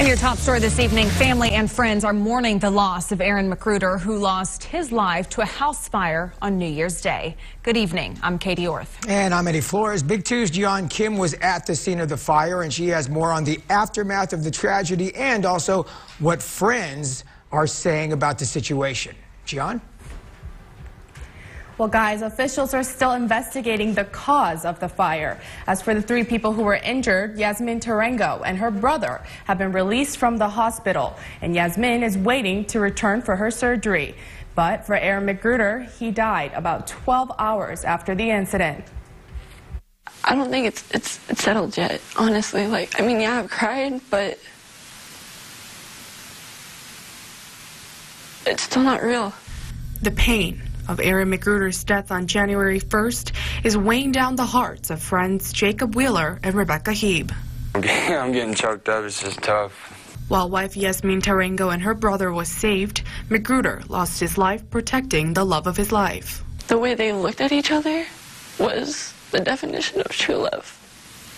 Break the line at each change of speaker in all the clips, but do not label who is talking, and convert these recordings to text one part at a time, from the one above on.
In your top story this evening, family and friends are mourning the loss of Aaron McGruder, who lost his life to a house fire on New Year's Day. Good evening. I'm Katie Orth.
And I'm Eddie Flores. Big Two's Jian Kim was at the scene of the fire, and she has more on the aftermath of the tragedy and also what friends are saying about the situation. Jian?
Well, guys, officials are still investigating the cause of the fire. As for the three people who were injured, Yasmin Tarango and her brother have been released from the hospital, and Yasmin is waiting to return for her surgery. But for Aaron McGruder, he died about 12 hours after the incident.
I don't think it's it's, it's settled yet, honestly. Like, I mean, yeah, I've cried, but it's still not real.
The pain of Aaron McGruder's death on January 1st is weighing down the hearts of friends Jacob Wheeler and Rebecca Heeb.
I'm getting choked up. It's just tough.
While wife Yasmin Tarango and her brother was saved, McGruder lost his life protecting the love of his life.
The way they looked at each other was the definition of true love.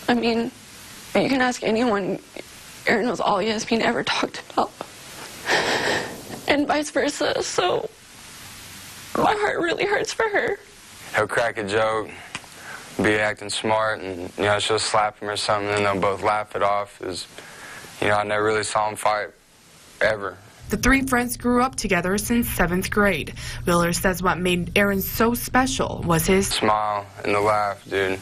I mean, you can ask anyone, Aaron was all Yasmin ever talked about. And vice versa, so my heart really hurts for her.
He'll crack a joke, be acting smart, and you know she'll slap him or something, and they'll both laugh it off. Is you know I never really saw him fight ever.
The three friends grew up together since seventh grade. Wheeler says what made Aaron so special was his
smile and the laugh, dude.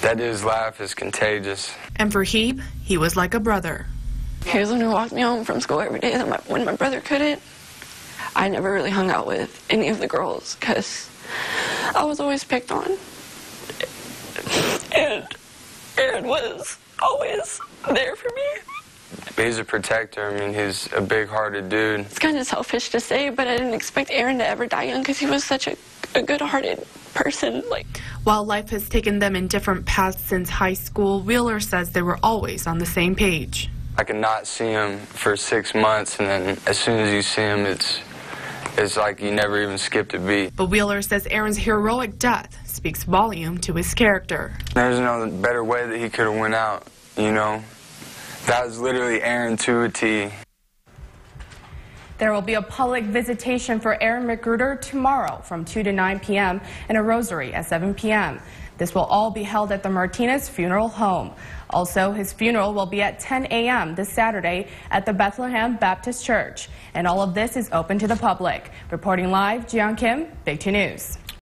That dude's laugh is contagious.
And for Heeb, he was like a brother.
He was the one who walked me home from school every day when my brother couldn't. I never really hung out with any of the girls because I was always picked on. And Aaron was always there for me.
He's a protector. I mean, he's a big-hearted dude.
It's kind of selfish to say, but I didn't expect Aaron to ever die young because he was such a, a good-hearted person. Like,
While life has taken them in different paths since high school, Wheeler says they were always on the same page.
I could not see him for six months, and then as soon as you see him, it's it's like you never even skipped a beat.
But Wheeler says Aaron's heroic death speaks volume to his character.
There's no better way that he could have went out, you know? That was literally Aaron to a T.
There will be a public visitation for Aaron McGruder tomorrow from 2 to 9 p.m. and a rosary at 7 p.m. This will all be held at the Martinez Funeral Home. Also, his funeral will be at 10 a.m. this Saturday at the Bethlehem Baptist Church. And all of this is open to the public. Reporting live, Jian Kim, Big 2 News.